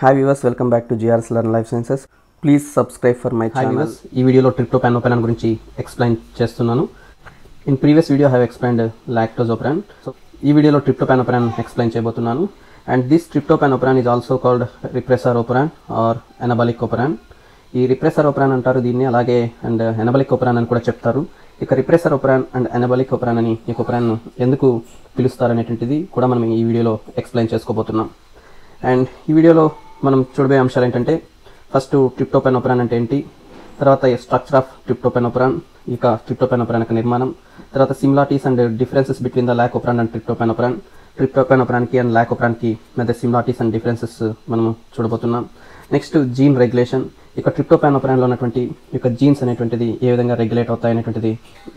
Hi viewers welcome back to GRS learn life sciences please subscribe for my channel ఈ వీడియోలో tryptophan operon గురించి explain చేస్తున్నాను. In previous video have explained lactose operon so ఈ వీడియోలో tryptophan operon explain చేయబోతున్నాను. And this tryptophan operon is also called repressor operon or anabolic operon ఈ repressor operon అంటారు దీన్ని అలాగే అండ్ ఎనబలిక్ ఓపెరాన్ అని కూడా చెప్తారు. ఇక repressor operon and anabolic operon అని ఈ ఓపెరాన్ ఎందుకు పిలుస్తారు అనేటువంటిది కూడా మనం ఈ వీడియోలో ఎక్స్ప్లెయిన్ చేసుకోబోతున్నాం. అండ్ ఈ వీడియోలో మనం చూడబోయే అంశాలు ఏంటంటే ఫస్ట్ ట్రిప్టోపెనోప్రాన్ అంటే ఏంటి తర్వాత స్ట్రక్చర్ ఆఫ్ ట్రిప్టోపెనోప్రాన్ ఇక క్రిప్టోపెనోపరాన్ యొక్క నిర్మాణం తర్వాత similarities and differences between the lac operon and tryptophan operon and lac ఒపరాన్కి మధ్య సిమిలారిటీస్ అండ్ డిఫరెన్సెస్ మనం చూడబోతున్నాం. నెక్స్ట్ జీన్ రెగ్యులేషన్ ఇక ట్రిప్టోపానోప్రాన్లో ఉన్నటువంటి యొక్క జీన్స్ అనేటువంటిది ఏ విధంగా రెగ్యులేట్ అవుతాయి అనేటువంటిది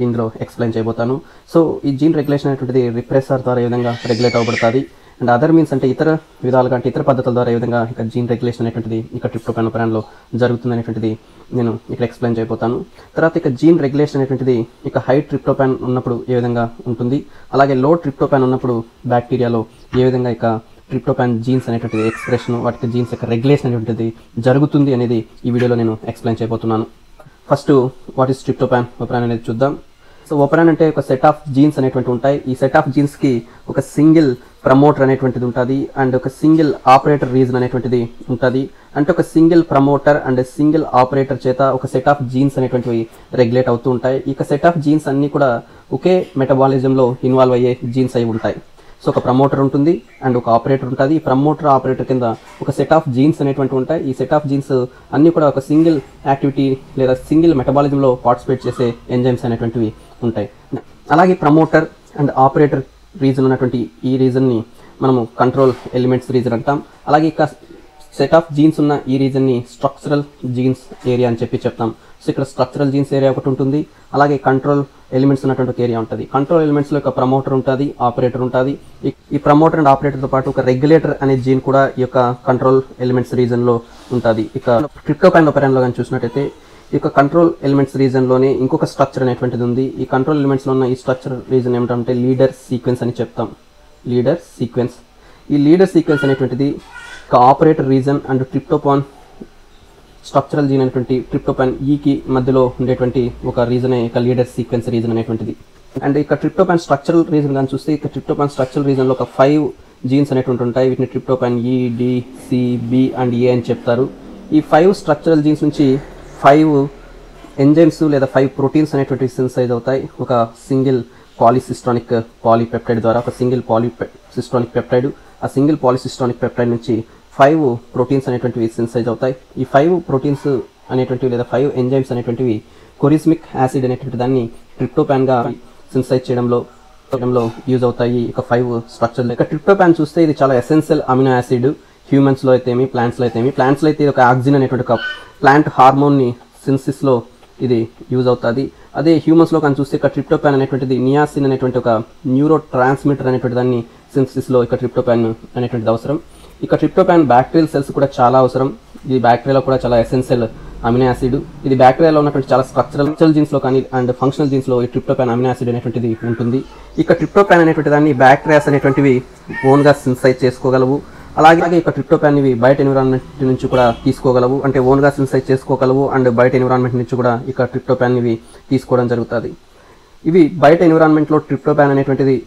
ఇందులో ఎక్స్ప్లెయిన్ చేయబోతాను. సో ఈ జీన్ రెగ్యులేషన్ అనేటువంటిది రిప్రెసర్ ద్వారా ఏ విధంగా రెగ్యులేట్ అవ్వబడుతుంది? అండ్ అదర్ మీన్స్ అంటే ఇతర విధాలుగా అంటే ఇతర పద్ధతుల ద్వారా ఏ విధంగా ఇక్కడ జీన్ రెగ్యులేషన్ అనేటువంటిది ఇక్కడ ట్రిప్టోపాన్ ఒపరాన్లో జరుగుతుంది అనేటువంటిది నేను ఇక్కడ ఎక్స్ప్లెయిన్ చేయబోతాను. తర్వాత ఇక జీన్ రెగ్యులేషన్ అనేటువంటిది ఇక హై ట్రిప్టోపాన్ ఉన్నప్పుడు ఏ విధంగా ఉంటుంది? అలాగే లో ట్రిప్టోపాన్ ఉన్నప్పుడు బ్యాక్టీరియాలో ఏ విధంగా ఇక ట్రిప్టోపాన్ జీన్స్ అనేటువంటిది ఎక్స్ప్రెషన్ వాటికి జీన్స్ యొక్క రెగ్యులేషన్ అనేటువంటిది జరుగుతుంది అనేది ఈ వీడియోలో నేను ఎక్స్ప్లెయిన్ చేయబోతున్నాను. First what is tryptophan operon అనేది చూద్దాం. సో ఒపరాన్ అంటే ఒక సెట్ ఆఫ్ జీన్స్ అనేటువంటి ఉంటాయి. ఈ సెట్ ఆఫ్ జీన్స్కి ఒక సింగిల్ ప్రమోటర్ అనేటువంటిది ఉంటుంది అండ్ ఒక సింగిల్ ఆపరేటర్ రీజన్ అనేటువంటిది ఉంటుంది. అంటే ఒక single promoter and single operator చేత ఒక సెట్ ఆఫ్ జీన్స్ అనేటువంటివి రెగ్యులేట్ అవుతూ ఉంటాయి. ఇక సెట్ ఆఫ్ జీన్స్ అన్నీ కూడా ఒకే మెటబాలిజంలో ఇన్వాల్వ్ అయ్యే జీన్స్ అయి ఉంటాయి. సో ఒక ప్రమోటర్ ఉంటుంది అండ్ ఒక ఆపరేటర్ ఉంటుంది. ఈ ప్రమోటర్ ఆపరేటర్ కింద ఒక సెట్ ఆఫ్ జీన్స్ అనేటువంటి ఉంటాయి. ఈ సెట్ ఆఫ్ జీన్స్ అన్నీ కూడా ఒక సింగిల్ యాక్టివిటీ లేదా సింగిల్ మెటబాలిజంలో పార్టిసిపేట్ చేసే ఎంజైమ్స్ అనేటువంటివి ఉంటాయి. అలాగే ప్రమోటర్ అండ్ ఆపరేటర్ రీజన్ ఉన్నటువంటి ఈ రీజన్ని మనము కంట్రోల్ ఎలిమెంట్స్ రీజన్ అంటాం. అలాగే సెట్ ఆఫ్ జీన్స్ ఉన్న ఈ రీజన్ని స్ట్రక్చరల్ జీన్స్ ఏరియా అని చెప్పి చెప్తాం. సో ఇక్కడ స్ట్రక్చరల్ జీన్స్ ఏరియా ఒకటి ఉంటుంది. అలాగే కంట్రోల్ ఎలిమెంట్స్ ఉన్నటువంటి ఏరియా ఉంటుంది. కంట్రోల్ ఎలిమెంట్స్లో ఒక ప్రమోటర్ ఉంటుంది ఆపరేటర్ ఉంటుంది. ఈ- ప్రమోటర్ అండ్ ఆపరేటర్తో పాటు ఒక రెగ్యులేటర్ అనే జీన్ కూడా ఈ యొక్క కంట్రోల్ ఎలిమెంట్స్ రీజన్లో ఉంటుంది. ఇక ట్రిప్టోపాన్ ఒపెరాన్లో కానీ చూసినట్టయితే ఈ యొక్క కంట్రోల్ ఎలిమెంట్స్ రీజన్లోనే ఇంకొక స్ట్రక్చర్ అనేటువంటిది ఉంది. ఈ కంట్రోల్ ఎలిమెంట్స్లో ఉన్న ఈ స్ట్రక్చర్ రీజన్ ఏమిటంటే లీడర్ సీక్వెన్స్ అని చెప్తాం. లీడర్ సీక్వెన్స్ ఈ లీడర్ సీక్వెన్స్ అనేటువంటిది ఒక operator region and tryptophan structural gene అనేటువంటి ట్రిప్టోపాన్ e ఈకి మధ్యలో ఉండేటువంటి ఒక రీజన్ ఇక లీడర్ సీక్వెన్స్ రీజన్ అనేటువంటిది. అండ్ ఇక ట్రిప్టోపాన్ స్ట్రక్చరల్ రీజన్ కానీ చూస్తే ఇక ట్రిప్టోపాన్ స్ట్రక్చరల్ రీజన్లో ఒక ఫైవ్ జీన్స్ అనేటువంటి ఉంటాయి. వీటిని tryptophan E D C B and A అని చెప్తారు. ఈ ఫైవ్ స్ట్రక్చరల్ జీన్స్ నుంచి ఫైవ్ ఎంజైమ్స్ లేదా ఫైవ్ ప్రోటీన్స్ అనేటువంటి సిన్సైజ్ అవుతాయి. ఒక సింగిల్ పాలిసిస్టానిక్ పాలీపెప్టైడ్ ద్వారా ఒక సింగిల్ పాలీ సిస్ట్రానిక్ పెప్టైడ్. ఆ సింగిల్ పాలిసిస్టానిక్ పెప్టైడ్ నుంచి ఫైవ్ ప్రోటీన్స్ అనేటువంటివి సిన్సైజ్ అవుతాయి. ఈ ఫైవ్ ప్రోటీన్స్ అనేటువంటివి లేదా ఫైవ్ ఎంజైమ్స్ అనేటువంటివి కొరిస్మిక్ యాసిడ్ అనేటువంటి దాన్ని ట్రిప్టోపాన్గా సిన్సైజ్ చేయడంలో చేయడంలో యూజ్ అవుతాయి. ఇక ఫైవ్ స్ట్రక్చర్ ఇక ట్రిప్టోపాన్ చూస్తే ఇది చాలా ఎసెన్షియల్ అమినో యాసిడ్ హ్యూమన్స్లో అయితేమి ప్లాంట్స్లో అయితేమి. ప్లాంట్స్లో అయితే ఇది ఒక ఆక్సిజన్ అనేటువంటి ఒక ప్లాంట్ హార్మోన్ని సిన్సిస్లో ఇది యూజ్ అవుతుంది. అదే హ్యూమన్స్లో కానీ చూస్తే ఇక్కడ ట్రిప్టోపాన్ అనేటువంటిది నియాసిన్ అనేటువంటి ఒక న్యూరో ట్రాన్స్మిటర్ అనేటువంటి దాన్ని సిన్సిస్లో ఇక ట్రిప్టోపాన్ అనేటువంటిది అవసరం. ఇక ట్రిప్టోపాన్ బ్యాక్టీరియల్ సెల్స్ కూడా చాలా అవసరం. ఇది బ్యాక్టీరియాలో కూడా చాలా ఎసెన్షియల్ అమినో యాసిడ్ ఇది బ్యాక్టీరియాలో ఉన్నటువంటి చాలా స్ట్రక్చరల్ జీన్స్లో కానీ అండ్ ఫంక్షనల్ జీన్స్లో ఈ ట్రిప్టోపాన్ అమినో యాసిడ్ అనేటువంటిది ఉంటుంది. ఇక ట్రిప్టోపాన్ అనేటువంటి దాన్ని బ్యాక్టీరియాస్ అనేటువంటివి ఓన్గా సిన్సైజ్ చేసుకోగలవు. అలాగే ఇక ట్రిప్టోపాన్ ఇవి బయట ఎన్విరాన్మెంట్ నుంచి కూడా తీసుకోగలవు. అంటే ఓన్గా సిన్సైజ్ చేసుకోగలవు అండ్ బయట ఎన్విరాన్మెంట్ నుంచి కూడా ఇక ట్రిప్టోపాన్ ఇవి తీసుకోవడం జరుగుతుంది. ఇవి బయట ఎన్విరాన్మెంట్లో ట్రిప్టోపాన్ అనేటువంటిది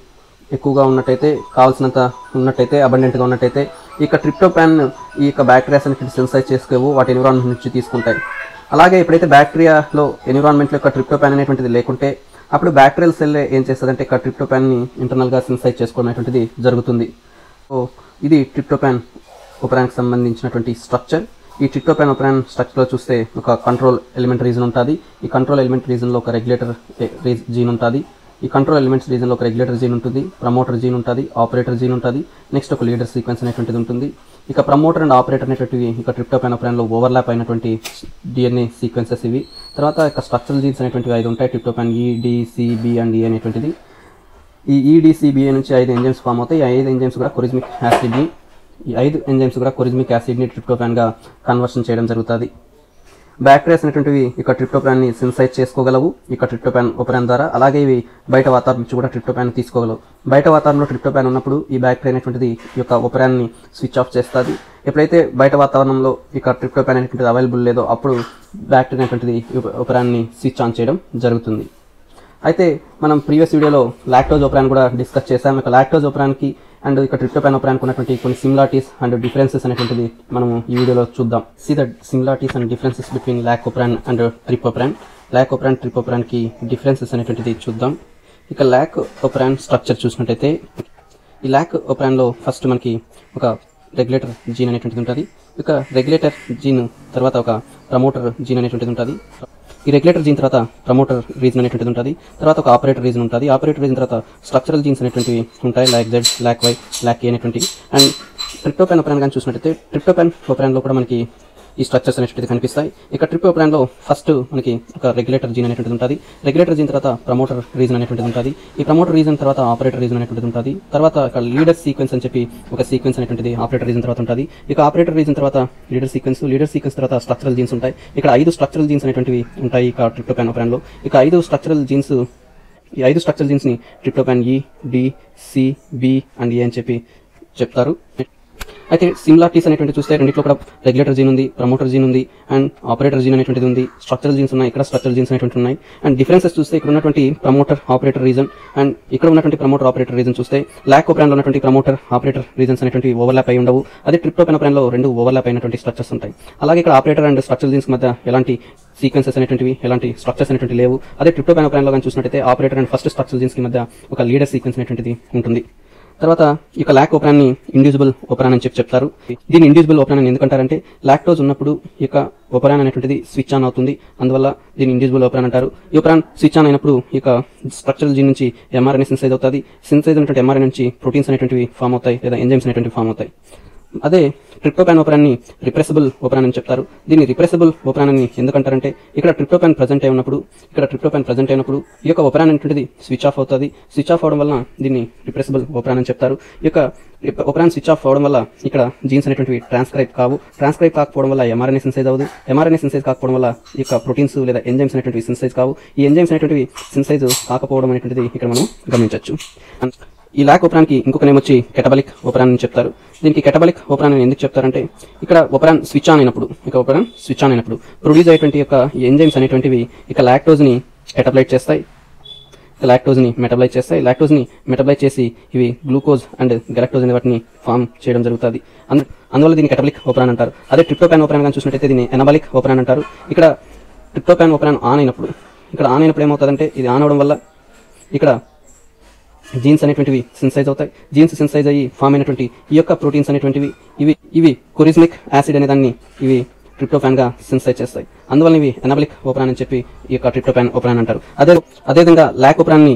ఎక్కువగా ఉన్నట్టయితే కావాల్సినంత ఉన్నట్టయితే అబండెంట్గా ఉన్నట్టయితే ఇక ట్రిప్టోపాన్ ఈ యొక్క బ్యాక్టీరియాస్ అనేటువంటి సెన్సైజ్ చేసుకోవు వాటి ఎన్విరాన్మెంట్ నుంచి తీసుకుంటాయి. అలాగే ఎప్పుడైతే బ్యాక్టీరియాలో ఎన్విరాన్మెంట్లో యొక్క ట్రిప్టోపాన్ అనేటువంటిది లేకుంటే అప్పుడు బ్యాక్టీరియల్ సెల్ ఏం చేస్తుందంటే ఇక ట్రిప్టోపాన్ని ఇంటర్నల్గా సెన్సైజ్ చేసుకోవడం అనేటువంటిది జరుగుతుంది. సో ఇది ట్రిప్టోపాన్ ఉపరానికి సంబంధించినటువంటి స్ట్రక్చర్ ఈ ట్రిప్టోపాన్ ఉపరాన్ స్ట్రక్చర్లో చూస్తే ఒక కంట్రోల్ ఎలిమెంట్ రీజన్ ఉంటుంది. ఈ కంట్రోల్ ఎలిమెంట్ రీజన్లో ఒక రెగ్యులేటర్ జీన్ eh, ఉంటుంది. ఈ కంట్రోల్ ఎలిమెంట్స్ రీజన్లో ఒక రెగ్యులేటర్ జీన్ ఉంటుంది ప్రమోటర్ జీన్ ఉంటుంది ఆపరేటర్ జీన్ ఉంటుంది నెక్స్ట్ ఒక లీడర్ సీక్వెన్స్ అనేటువంటిది ఉంటుంది. ఇక ప్రమోటర్ అండ్ ఆపరేటర్ అనేటువంటివి ఇక ట్రిప్టోపాన్ ఒపరాన్లో ఓవర్లాప్ అయినటువంటి డిఎన్ఏ సీక్వెన్సెస్ ఇవి. తర్వాత ఇక స్ట్రక్చరల్ జీన్స్ అనేటువంటివి ఐదు ఉంటాయి ట్రిప్టోపాన్ ఈ డి అండ్ ఈ అనేటువంటిది. ఈ e, ఈడీసీబీఏ నుంచి ఐదు ఎంజైమ్స్ ఫామ్ అవుతాయి. ఈ ఐదు ఎంజైమ్స్ కూడా కొరిజ్మిక్ యాసిడ్ని ఈ ఐదు ఎంజైమ్స్ కూడా కొరిజ్మిక్ యాసిడ్ని ట్రిప్టోపాన్గా కన్వర్షన్ చేయడం జరుగుతుంది. బ్యాక్టీరియాస్ అనేటువంటివి ఇక ట్రిప్టోపాన్ని సిన్సైజ్ చేసుకోగలవు. ఇక ట్రిప్టోపాన్ ఉపరాన్ ద్వారా. అలాగే ఇవి బయట వాతావరణం నుంచి కూడా ట్రిప్టోపాన్ తీసుకోగలవు. బయట వాతావరణంలో ట్రిప్టోపాన్ ఉన్నప్పుడు ఈ బ్యాక్టీరియా అనేటువంటిది ఈ యొక్క ఉపరాన్ని స్విచ్ ఆఫ్ చేస్తుంది. ఎప్పుడైతే బయట వాతావరణంలో ఇక ట్రిప్టోపాన్ అనేటువంటిది అవైలబుల్ లేదో అప్పుడు బ్యాక్టీరియా అనేటువంటిది ఉపరాన్ని స్విచ్ ఆన్ చేయడం జరుగుతుంది. అయితే మనం ప్రీవియస్ వీడియోలో లాక్టోజ్ ఓపరాన్ కూడా డిస్కస్ చేసాం ఇక లాక్టోజ్ ఓపరాన్కి అండ్ ఇక్కడ ట్రిప్టోపాన్ ఓపరాన్కి ఉన్నటువంటి కొన్ని సిమిలారిటీస్ అండ్ డిఫరెన్సెస్ అనేటువంటిది మనం ఈ వీడియోలో చూద్దాం. See the similarities and differences between lac operon and tryptophan lac operon ట్రిప్టోపాన్కి differences అనేటువంటిది చూద్దాం. ఇక లాక్ ఓపరాన్ స్ట్రక్చర్ చూసినట్టయితే ఈ ల్యాక్ ఓపరాన్లో ఫస్ట్ మనకి ఒక రెగ్యులేటర్ జీన్ అనేటువంటిది ఉంటుంది. ఇక రెగ్యులేటర్ జీన్ తర్వాత ఒక ప్రమోటర్ జీన్ అనేటువంటిది ఉంటుంది. ఈ రెగ్యులేటర్ జీన్ తర్వాత ప్రమోటర్ రీజన్ అనేటువంటిది ఉంటుంది. తర్వాత ఒక ఆపరేటర్ రీజన్ ఉంటుంది. ఆపరేటర్ రీజన్ తర్వాత స్ట్రక్చరల్ జీన్స్ అనేటువంటివి ఉంటాయి. Lac Z lac Y lac A అనేటువంటివి. అండ్ ట్రిప్టోపాన్ ఓపరాన్ కానీ చూసినట్టయితే ట్రిప్టోపాన్ ఓపరాన్లో కూడా మనకి ఈ స్ట్రక్చర్స్ అనేటువంటిది కనిపిస్తాయి. ఇక ట్రిప్ ప్లాన్లో ఫస్ట్ మనకి ఒక రెగ్యులేటర్ జీన్ అనేటువంటిది ఉంటుంది. రెగ్యులేటర్ జీన్ తర్వాత ప్రమోటర్ రీజన్ అనేటువంటిది ఉంటుంది. ఈ ప్రమోటర్ రీజన్ తర్వాత ఆపరేటర్ రీజన్ అనేటువంటిది ఉంటుంది. తర్వాత ఇక లీడర్ సీక్వెన్స్ అని చెప్పి ఒక సీక్వెన్స్ అనేటువంటిది ఆపరేటర్ రీజన్ తర్వాత ఉంటుంది. ఇక ఆపరేటర్ రీజన్ తర్వాత లీడర్ సీక్వెన్స్ లీడర్ సీక్వెన్స్ తర్వాత స్ట్రక్చరల్ జీన్స్ ఉంటాయి. ఇక్కడ ఐదు స్ట్రక్చరల్ జీన్స్ అనేటువంటివి ఉంటాయి ఇక ట్రిప్టోపాన్ ఓపరాన్లో ఇక ఐదు స్ట్రక్చరల్ జీన్స్ ఈ ఐదు స్ట్రక్చరల్ జీన్స్ని ట్రిప్టోపాన్ ఈ e, D C B and A అని చెప్పి చెప్తారు. అయితే సిమిలారిటీస్ అనేటువంటి చూస్తే రెండిట్లో కూడా రెగ్యులేటర్ జీన్ ఉంది ప్రమోటర్ జీన్ ఉంది అండ్ ఆపరేటర్ జీన్ అనేటువంటిది ఉంది. స్ట్రక్చరల్ జీన్స్ ఉన్నాయి ఇక్కడ స్ట్రక్చర్ జీన్స్ అనేటువంటి ఉన్నాయి. అండ్ డిఫరెన్సెస్ చూస్తే ఇక్కడ ఉన్నటువంటి ప్రమోటర్ ఆపరేటర్ రీజన్ అండ్ ఇక్కడ ఉన్నటువంటి ప్రమోటర్ ఆపరేటర్ రీజన్ చూస్తే లాక్ ఓపెరాన్లో ఉన్నటువంటి ప్రమోటర్ ఆపరేటర్ రీజన్స్ అనేటువంటి ఓవర్లాప్ అయి ఉండవు. అదే ట్రిప్టోపెన్ ఓపెరాన్లో రెండు ఓవర్లాప్ అయినటువంటి స్ట్రక్చర్స్ ఉంటాయి. అలాగే ఇక్కడ ఆపరేటర్ అండ్ స్ట్రక్చర్ జీన్స్ మధ్య ఎలాంటి సీక్వెన్సెస్ అనేటువంటివి ఎలాంటి స్ట్రక్చర్స్ అనేటువంటి లేవు. అదే ట్రిప్టోపెన్ ఓపెరాన్లో కానీ చూసినట్టయితే ఆపరేటర్ అండ్ ఫస్ట్ స్ట్రక్చర్ జీన్స్కి మధ్య ఒక లీడర్ సీక్వెన్స్ అనేటువంటిది ఉంటుంది. తర్వాత ఇక లాక్ ఓపెరాన్ని ఇండివిజువల్ ఓపెరాన్ అని చెప్పి చెప్తారు. దీన్ని ఇండివిజువల్ ఓపెరాన్ అని ఎందుకంటారంటే లాక్టోజ్ ఉన్నప్పుడు ఇక ఒపరాన్ అనేటువంటిది స్విచ్ ఆన్ అవుతుంది. అందువల్ల దీన్ని ఇండివిజువల్ ఓపెరాన్ అంటారు. ఈ ఓపెరాన్ స్విచ్ ఆన్ అయినప్పుడు ఇక స్ట్రక్చరల్ జీన్ నుంచి ఎంఆర్ఎన్ఏ సిన్సైజ్ అవుతుంది. సిన్సైజ్ అనేటువంటి ఎంఆర్ఎన్ నుంచి ప్రోటీన్స్ అనేటువంటివి ఫామ్ అవుతాయి లేదా ఎంజైమ్స్ అనేటువంటివి ఫామ్ అవుతాయి. అదే ట్రిప్టోపాన్ ఓపెరాన్ని రిప్రెసిబుల్ అని చెప్తారు. దీన్ని రిప్రెసిబుల్ ఓపెరాన్ అని ఎందుకంటారంటే ఇక్కడ ట్రిప్టోపాన్ ప్రజెంట్ అయి ఉన్నప్పుడు ఇక్కడ ట్రిప్టోపాన్ ప్రజెంట్ అయినప్పుడు ఈ యొక్క ఓపెరాన్ అనేటువంటిది స్విచ్ ఆఫ్ అవుతుంది. స్విచ్ ఆఫ్ అవడం వల్ల దీన్ని రిప్రెసిబుల్ ఓపెరాన్ అని చెప్తారు. ఈ యొక్క ఓపెరాన్ స్విచ్ ఆఫ్ అవడం వల్ల ఇక్కడ జీన్స్ అనేటువంటివి ట్రాన్స్క్రైబ్ కావు. ట్రాన్స్క్రైబ్ కాకపోవడం వల్ల ఎంఆర్ఎన్ఏ సిన్సైజ్ అవ్వదు. ఎంఆర్ఎన్ఏ సిన్సైజ్ కాకపోవడం వల్ల ఈ యొక్క ప్రోటీన్స్ లేదా ఎంజైమ్స్ అనేటువంటివి సిన్సైజ్ కావు. ఈ ఎంజైమ్స్ అనేటువంటివి సిన్సైజ్ కాకపోవడం అనేటువంటిది ఇక్కడ మనం గమనించవచ్చు. ఈ లాక్ ఒపరాన్కి ఇంకొక నేమ్ వచ్చి కెటబలిక్ ఓపెరాన్ అని చెప్తారు. దీనికి కెటబలిక్ ఓపెరాన్ అని ఎందుకు చెప్తారంటే ఇక్కడ ఒపరాన్ స్విచ్ ఆన్ అయినప్పుడు ఇక ఓపెరాన్ స్విచ్ ఆన్ అయినప్పుడు ప్రొడ్యూస్ అయ్యేటువంటి యొక్క ఎంజైమ్స్ అనేటువంటివి ఇక లాక్టోజ్ని కెటబలైట్ చేస్తాయి. లాక్టోజ్ని మెటబలైజ్ చేస్తాయి. లాక్టోజ్ని మెటబలైజ్ చేసి ఇవి గ్లూకోజ్ అండ్ గెలక్టోజ్ అనే వాటిని ఫామ్ చేయడం జరుగుతుంది. అందు అందువల్ల దీన్ని కెటబలిక్ ఓపెరాన్ అంటారు. అదే ట్రిప్టోపాన్ ఓపెరాన్ కానీ చూసినట్టయితే దీన్ని ఎనబలిక్ ఓపెరాన్ అంటారు. ఇక్కడ ట్రిప్టోపాన్ ఓపెరాన్ ఆన్ అయినప్పుడు ఇక్కడ ఆన్ అయినప్పుడు ఏమవుతుందంటే ఇది ఆన్ అవడం వల్ల ఇక్కడ జీన్స్ అనేటువంటివి సిన్సైజ్ అవుతాయి. జీన్స్ సిన్సైజ్ అయ్యి ఫామ్ అయినటువంటి ఈ యొక్క ప్రోటీన్స్ అనేటువంటివి ఇవి ఇవి కొరిజ్మిక్ యాసిడ్ అనే దాన్ని ఇవి ట్రిప్టోఫాన్గా సిన్సైజ్ చేస్తాయి. అందువల్ల ఇవి ఎనబలిక్ ఓపెన్ అని చెప్పి ఈ యొక్క ట్రిప్టోపాన్ ఓపెన్ అంటారు. అదే అదేవిధంగా లాక్ ఓప్రాన్ని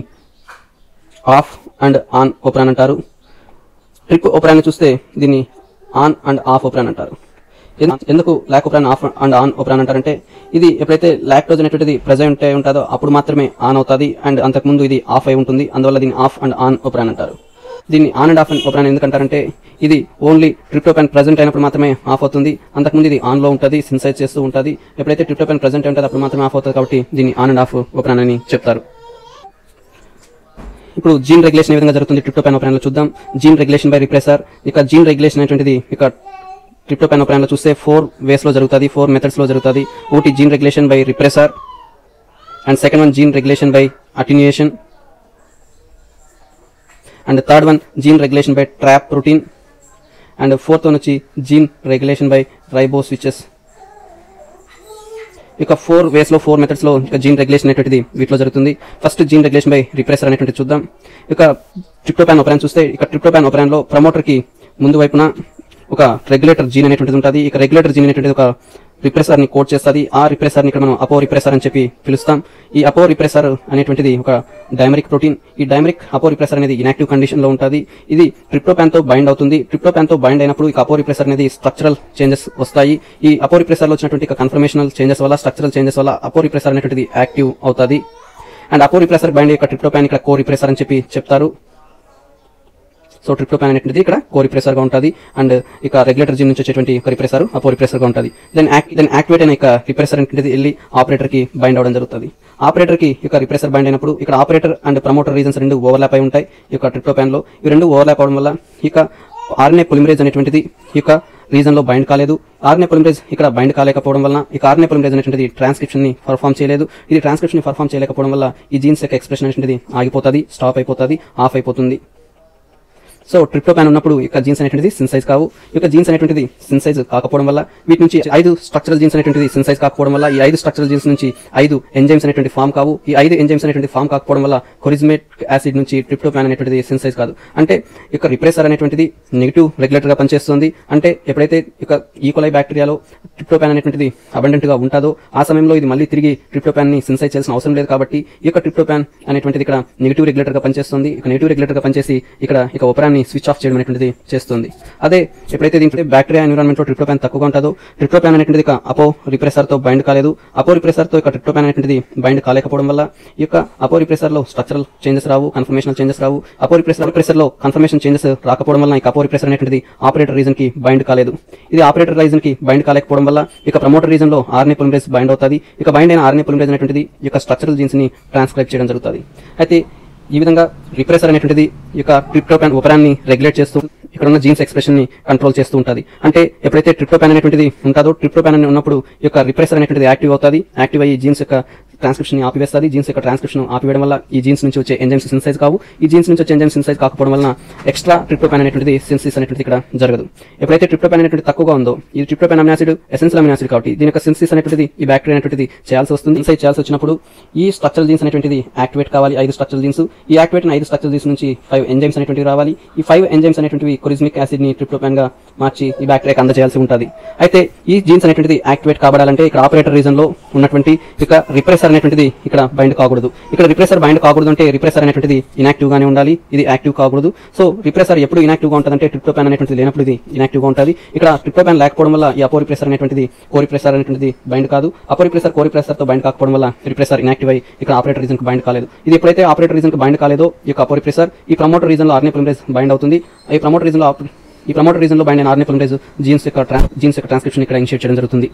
ఆఫ్ అండ్ ఆన్ ఓప్రాన్ అంటారు. ట్రిప్ ఓపెన్ చూస్తే దీన్ని ఆన్ అండ్ ఆఫ్ ఓప్రాన్ అంటారు. ఎందుకు lac operon off and on operon అంటారంటే ఇది ఎప్పుడైతే లాక్టోజ్ అనేటువంటిది ప్రెజెంట్ అయి ఉంటుందో అప్పుడు మాత్రమే ఆన్ అవుతుంది అండ్ అంతకుముందు ఇది ఆఫ్ అయి ఉంటుంది. అందువల్ల దీన్ని ఆఫ్ అండ్ ఆన్ ఓపెరాన్ అంటారు. దీన్ని on and off and operon ఎందుకంటారంటే ఇది ఓన్లీ ట్రిప్టోపెన్ ప్రెజెంట్ అయినప్పుడు మాత్రమే ఆఫ్ అవుతుంది. అంతకుముందు ఇది ఆన్లో ఉంటుంది సిన్సైజ్ చేస్తూ ఉంటుంది. ఎప్పుడైతే ట్రిప్టోపెన్ ప్రెజెంట్ ఉంటుంది అప్పుడు మాత్రమే ఆఫ్ అవుతుంది కాబట్టి దీన్ని ఆన్ అండ్ ఆఫ్ ఓపెన్ అని చెప్తారు. ఇప్పుడు జీన్ రెగ్యులేషన్ ఏ విధంగా జరుగుతుంది ట్రిప్టోపెన్ ఓపెరాన్లో చూద్దాం. జీన్ రెగ్యులేషన్ బై రిప్రెసర్ ఇక జీన్ రెగ్యులేషన్ అనేటువంటిది ఇక క్రిప్టో ఓపెరాన్లో చూస్తే ఫోర్ వేస్లో జరుగుతుంది ఫోర్ మెథడ్స్లో జరుగుతుంది. ఒకటి gene regulation by repressor and second one gene regulation by attenuation and third one gene regulation by trap protein and fourth one వచ్చి gene regulation by riboswitches ఇక four వేస్లో four మెథడ్స్లో ఇక gene regulation అనేటువంటిది వీటిలో జరుగుతుంది. First gene regulation by repressor అనేటువంటిది చూద్దాం. ఇక ట్రిప్టోపాన్ ఓపెరాన్ చూస్తే ఇక ట్రిప్టోపాన్ ఓపెరాన్ ప్రమోటర్కి ముందు వైపున ఒక రెగ్యులేటర్ జీన్ అనేటువంటిది ఉంటుంది. ఇక రెగ్యులేటర్ జీన్ అనేటువంటిది ఒక రిప్రెసర్ని కోడ్ చేస్తుంది. ఆ రిప్రెసర్ని ఇక్కడ మనం అపో రిప్రెసర్ అని చెప్పి పిలుస్తాం. ఈ అపో రిప్రెసర్ అనేటువంటిది ఒక డైమరిక్ ప్రోటీన్ ఈ డైమరిక్ అపో రిప్రెసర్ అనేది ఇనాక్టివ్ కండిషన్లో ఉంటుంది. ఇది ట్రిప్టోపాన్తో బైండ్ అవుతుంది. ట్రిప్టోపాన్తో బైండ్ అయినప్పుడు ఈ అపో రిప్రెసర్ అనేది స్ట్రక్చరల్ చేంజెస్ వస్తాయి. ఈ అపో రిప్రెసర్లో వచ్చినటువంటి కన్ఫర్మేషనల్ చేంజెస్ వల్ల స్ట్రక్చరల్ చేంజెస్ వల్ల అపో రిప్రెసర్ అనేటువంటిది యాక్టివ్ అవుతుంది. అండ్ అపో రిప్రెసర్ బైండ్ యొక్క ట్రిప్టోపాన్ ఇక్కడ కో రిప్రెసర్ అని చెప్పి చెప్తారు. సో ట్రిప్టోపాన్ అనేది ఇక్కడ కోరిప్రెసర్గా ఉంటుంది. అండ్ ఇక రెగ్యులేటర్ జిమ్ నుంచి వచ్చేటువంటి ఒక రిప్రెసర్ ఆ కోరిప్రెసర్గా ఉంటుంది దెన్ దెన్ యాక్టివేట్ అయిన ఇక రిప్రెసర్ అనేది వెళ్ళి ఆపరేటర్కి బైండ్ అవడం జరుగుతుంది. ఆపరేటర్కి ఇక రిప్రెసర్ బైండ్ అయినప్పుడు ఇక్కడ ఆపరేటర్ అండ్ ప్రమోటర్ రీజన్స్ రెండు ఓవర్లాప్ అయి ఉంటాయి ఈ యొక్క ట్రిప్టోపాన్లో ఈ రెండు ఓవర్లాప్ అవడం వల్ల ఇక ఆర్ఎన్ఏ పొలిమరేజ్ అనేటువంటిది ఇక రీజన్లో బైండ్ కాలేదు. ఆర్ఎన్ఏ పొలిమరేజ్ ఇక్కడ బైండ్ కాలేకపోవడం వల్ల ఇక ఆర్ఎన్ఏ పొలిమరేజ్ అనేటువంటిది ట్రాన్స్క్రిప్షన్ని పర్ఫామ్ చేయలేదు. ఇది ట్రాన్స్క్రిప్షన్ని పర్ఫామ్ చేయలేకపోవడం వల్ల ఈ జీన్స్ యొక్క ఎక్స్ప్రెషన్ అనేటువంటిది ఆగిపోతుంది స్టాప్ అయిపోతుంది ఆఫ్ అయిపోతుంది. సో ట్రిప్టోపాన్ ఉన్నప్పుడు ఇక జీన్స్ అనేటువంటిది సిన్సైజ్ కావు. యొక్క జీన్స్ అనేటువంటిది సిన్సైజ్ కాకపోవడం వల్ల వీటి నుంచి ఐదు స్ట్రక్చరల్ జీన్స్ అనేటువంటిది సిన్సైజ్ కాకపోవడం వల్ల ఈ ఐదు స్ట్రక్చరల్ జీన్స్ నుంచి ఐదు ఎంజైమ్స్ అనేటువంటి ఫామ్ కావు. ఈ ఐదు ఎంజైమ్స్ అనేటువంటి ఫామ్ కాకపోవడం వల్ల కొరిజ్మేట్ యాసిడ్ నుంచి ట్రిప్టోపాన్ అనేటువంటిది సిన్సైజ్ కాదు. అంటే యొక్క రిప్రెసర్ అనేటువంటిది నెగిటివ్ రెగ్యులేటర్గా పనిచేస్తుంది. అంటే ఎప్పుడైతే ఇక ఈకోలై బ్యాక్టీరియాలో ట్రిప్టోపాన్ అనేటువంటిది అబండెంట్గా ఉంటుందో ఆ సమయంలో ఇది మళ్ళీ తిరిగి ట్రిప్టోపాన్ని సిన్సైజ్ చేయాల్సిన అవసరం లేదు కాబట్టి ఈ యొక్క ట్రిప్టోపాన్ అనేటువంటిది ఇక్కడ నెగిటివ్ రెగ్యులేటర్గా పనిచేస్తుంది. ఇక నెగిటివ్ రెగ్యులేటర్గా పనిచేసి ఇక్కడ ఇక ఒపరాన్ని స్విచ్ ఆఫ్ చేయడం అనేటువంటిది చేస్తుంది. అదే ఎప్పుడైతే దీంట్లో బ్యాక్టీరియా ఎన్విరాన్మెంట్లో ట్రిప్టోపాన్ తక్కువగా ఉంటుందో ట్రిప్టోపాన్ అనేటువంటిది ఇక అపో రిప్రెసర్తో బైండ్ కాలేదు. అపో రిప్రెసర్తో ఇక ట్రిప్టోపాన్ అనేటువంటిది బైండ్ కాలేకపోవడం వల్ల ఈ యొక్క అపో రిప్రెసర్లో స్ట్రక్చరల్ చేంజెస్ రావు కన్ఫర్మేషనల్ చేంజెస్ రావు. అపో రిప్రెసర్ రిప్రెసర్లో కన్ఫర్మేషన్ చేంజెస్ రాకపోవడం వల్ల ఇక అపో రిప్రెసర్ అనేటువంటిది ఆపరేటర్ రీజన్కి బైండ్ కాలేదు. ఇది ఆపరేటర్ రీజన్కి బైండ్ కాలేకపోవడం వల్ల ఇక ప్రమోటర్ రీజన్లో ఆర్ఎన్ఏ పొలిమరేజ్ బైండ్ అవుతుంది. ఇక బైండ్ అయిన ఆర్ఎన్ఏ పొలిమరేజ్ అనేటువంటిది ఈ యొక్క స్ట్రక్చరల్ జీన్స్ని ట్రాన్స్క్రైబ్ చేయడం జరుగుతుంది. అయితే ఈ విధంగా రిప్రెసర్ అనేటువంటిది ఈ యొక్క ట్రిప్టోపాన్ ఉపరాన్ని రెగ్యులేట్ చేస్తూ ఇక్కడ ఉన్న జీన్స్ ఎక్స్ప్రెషన్ని కంట్రోల్ చేస్తూ ఉంటుంది. అంటే ఎప్పుడైతే ట్రిప్టోపాన్ అనేటువంటిది ఉంటుందో ట్రిప్టోపాన్ అని ఉన్నప్పుడు ఈ యొక్క రిప్రెసర్ అనేటువంటిది యాక్టివ్ అవుతుంది. యాక్టివ్ అయ్యి జీన్స్ యొక్క ట్రాన్స్క్రిప్షన్ని ఆపివేస్తుంది. జీన్స్ యొక్క ట్రాన్స్క్రిప్షన్ ఆపివేయడం వల్ల ఈ జీన్స్ నుంచి వచ్చే ఎంజైమ్స్ సిన్సైజ్ కావు. ఈ జీన్స్ నుంచి వచ్చే ఎంజైమ్స్ సిన్సైజ్ కాకపోవడం వల్ల ఎక్స్ట్రా ట్రిప్టోపాన్ అనేటువంటిది సిన్సిస్ అనేటువంటిది ఇక్కడ జరగదు. ఎప్పుడైతే ట్రిప్టోపాన్ అనేటువంటి తక్కువగా ఉందో ఈ ట్రిప్టోపాన్ అమినాసిడ్ ఎసెన్షియల్ అమినాసిడ్ కాబట్టి దీని యొక్క సిన్సిస్ అనేటువంటిది ఈ బ్యాక్టీరియా అనేటువంటిది చేయాల్సి వస్తుంది. సిన్సైజ్ చేయాల్సి వచ్చినప్పుడు ఈ స్ట్రక్చరల్ జీన్స్ అనేటువంటిది యాక్టివేట్ కావాలి. ఐదు స్ట్రక్చరల్ జీన్స్ ఈ యాక్టివేట్ ఐదు స్ట్రక్చరల్ జీన్స్ నుంచి ఫైవ్ ఎంజైమ్స్ అనేటువంటివి రావాలి. ఈ ఫైవ్ ఎంజైమ్స్ అనేటువంటివి కొరిజ్మిక్ యాసిడ్ని ట్రిప్టోపాన్గా మార్చి ఈ బ్యాక్టీరియాకి అందజేయాల్సి ఉంటుంది. అయితే ఈ జీన్స్ అనేటువంటిది యాక్టివేట్ కాబడాలంటే ఇక్కడ ఆపరేటర్ రీజన్లో ఉన్నటువంటి ఇక రిప్రెసర్ అనేటువంటిది ఇక్కడ బైండ్ కాకూడదు. ఇక్కడ రిప్రెసర్ బైండ్ కాకూడదు అంటే రిప్రెసర్ అనేటువంటిది ఇనాక్టివ్ గానే ఉండాలి. ఇది యాక్టివ్ కాకూడదు. సో రిప్రెసర్ ఎప్పుడు ఇనాక్టివ్గా ఉంటుందంటే ట్రిప్టోపాన్ అనేటువంటిది లేనప్పుడు ఇది ఇనాక్టివ్గా ఉంటుంది. ఇక్కడ ట్రిప్టోపాన్ లేకపోవడం వల్ల ఈ అపో రిప్రెసర్ అనేటువంటిది కో రిప్రెసర్ అనేటువంటిది బైండ్ కాదు. అపో రిప్రెసర్ కో రిప్రెసర్తో బైండ్ కాకపోవడం వల్ల రిప్రెసర్ ఇనాక్టివ్ అయ్యి ఇక్కడ ఆపరేటర్ రీజన్కి బైండ్ కాలేదు. ఇది ఎప్పుడైతే ఆపరేటర్ రీజన్కి బైండ్ కాలేదో ఈ యొక్క అపో రిప్రెసర్ ఈ ప్రమోటర్ రీజన్లో ఆర్నే పొలిమరేజ్ బైండ్ అవుతుంది. ఈ ప్రమోటర్ రీజన్లో ఈ ప్రమోటర్ రీజన్లో బైండ్ అయిన ఆర్నే జీన్స్ యొక్క జీన్స్ యొక్క ట్రాన్స్క్రిప్షన్ ఇక్కడ ఇనిషియేట్ చేయడం జరుగుతుంది.